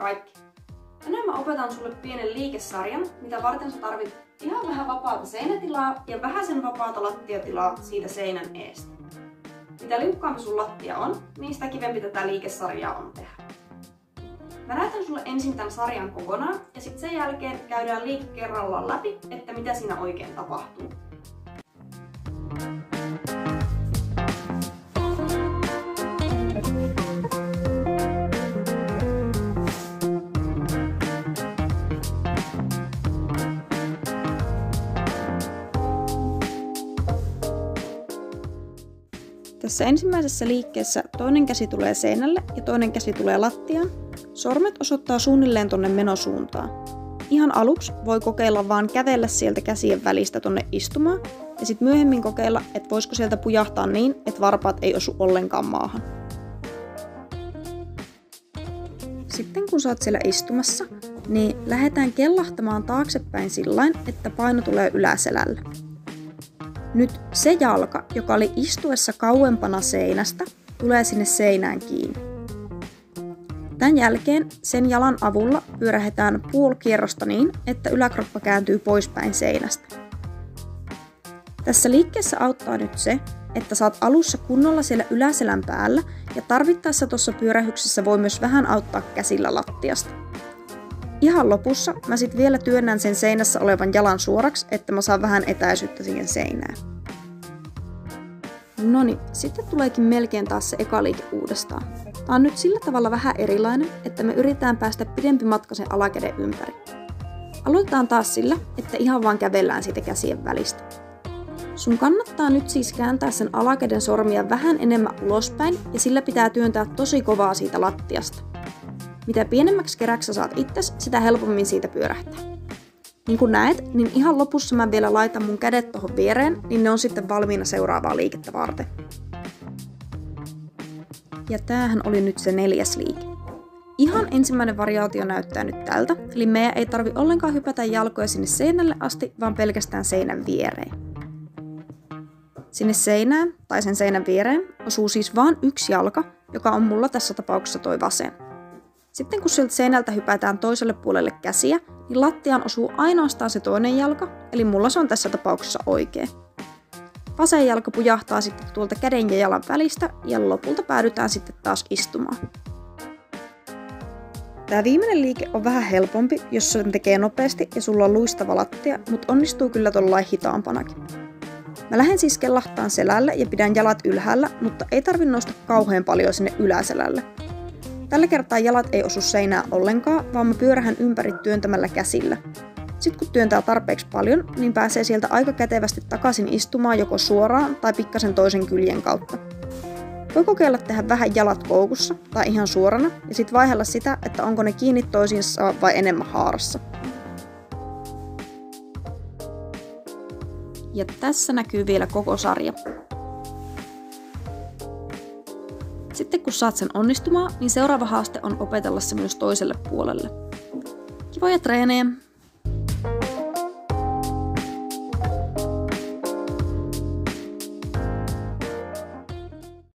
kaikki! Tänään mä opetan sulle pienen liikesarjan, mitä varten sä tarvit ihan vähän vapaata seinätilaa ja vähän sen vapaata lattiatilaa siitä seinän eestä. Mitä liukkaampi sun lattia on, niin sitä kivempi tätä liikesarjaa on tehdä. Mä näytän sulle ensin tämän sarjan kokonaan ja sitten sen jälkeen käydään liike kerrallaan läpi, että mitä siinä oikein tapahtuu. Tässä ensimmäisessä liikkeessä toinen käsi tulee seinälle ja toinen käsi tulee lattiaan. Sormet osoittaa suunnilleen tonne menosuuntaan. Ihan aluksi voi kokeilla vaan kävellä sieltä käsien välistä tonne istumaan ja sitten myöhemmin kokeilla, että voisiko sieltä pujahtaa niin, että varpaat ei osu ollenkaan maahan. Sitten kun oot siellä istumassa, niin lähdetään kellahtamaan taaksepäin sillä että paino tulee yläselälle. Nyt se jalka, joka oli istuessa kauempana seinästä, tulee sinne seinään kiinni. Tämän jälkeen sen jalan avulla pyörähetään puolikierrosta niin, että yläkroppa kääntyy poispäin seinästä. Tässä liikkeessä auttaa nyt se, että saat alussa kunnolla siellä yläselän päällä ja tarvittaessa tuossa pyörähyksessä voi myös vähän auttaa käsillä lattiasta. Ihan lopussa mä sit vielä työnnän sen seinässä olevan jalan suoraksi, että mä saan vähän etäisyyttä siihen seinään. No niin, sitten tuleekin melkein taas se eka liike uudestaan. Tää on nyt sillä tavalla vähän erilainen, että me yritetään päästä pidempi matka sen alakäden ympäri. Aloitetaan taas sillä, että ihan vaan kävellään siitä käsien välistä. Sun kannattaa nyt siis kääntää sen alakäden sormia vähän enemmän ulospäin ja sillä pitää työntää tosi kovaa siitä lattiasta. Mitä pienemmäksi keräksä saat itses, sitä helpommin siitä pyörähtää. Niin kuin näet, niin ihan lopussa mä vielä laitan mun kädet tohon viereen, niin ne on sitten valmiina seuraavaa liikettä varten. Ja tämähän oli nyt se neljäs liike. Ihan ensimmäinen variaatio näyttää nyt tältä, eli meidän ei tarvi ollenkaan hypätä jalkoja sinne seinälle asti, vaan pelkästään seinän viereen. Sinne seinään tai sen seinän viereen osuu siis vain yksi jalka, joka on mulla tässä tapauksessa toi vasen. Sitten kun sieltä seinältä hypätään toiselle puolelle käsiä, niin lattiaan osuu ainoastaan se toinen jalka, eli mulla se on tässä tapauksessa oikea. Vasen jalka pujahtaa sitten tuolta käden ja jalan välistä ja lopulta päädytään sitten taas istumaan. Tämä viimeinen liike on vähän helpompi, jos sen tekee nopeasti ja sulla on luistava lattia, mutta onnistuu kyllä tollain hitaampanakin. Mä lähden siis kellahtaan selälle ja pidän jalat ylhäällä, mutta ei tarvi nousta kauhean paljon sinne yläselälle. Tällä kertaa jalat ei osu seinää ollenkaan, vaan mä pyörähän ympäri työntämällä käsillä. Sitten kun työntää tarpeeksi paljon, niin pääsee sieltä aika kätevästi takaisin istumaan joko suoraan tai pikkasen toisen kyljen kautta. Voi kokeilla tehdä vähän jalat koukussa tai ihan suorana ja sitten vaihella sitä, että onko ne kiinni toisiinsa vai enemmän haarassa. Ja tässä näkyy vielä koko sarja. Sitten kun saat sen onnistumaan, niin seuraava haaste on opetella se myös toiselle puolelle. Kivoja treenejä!